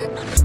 Rock.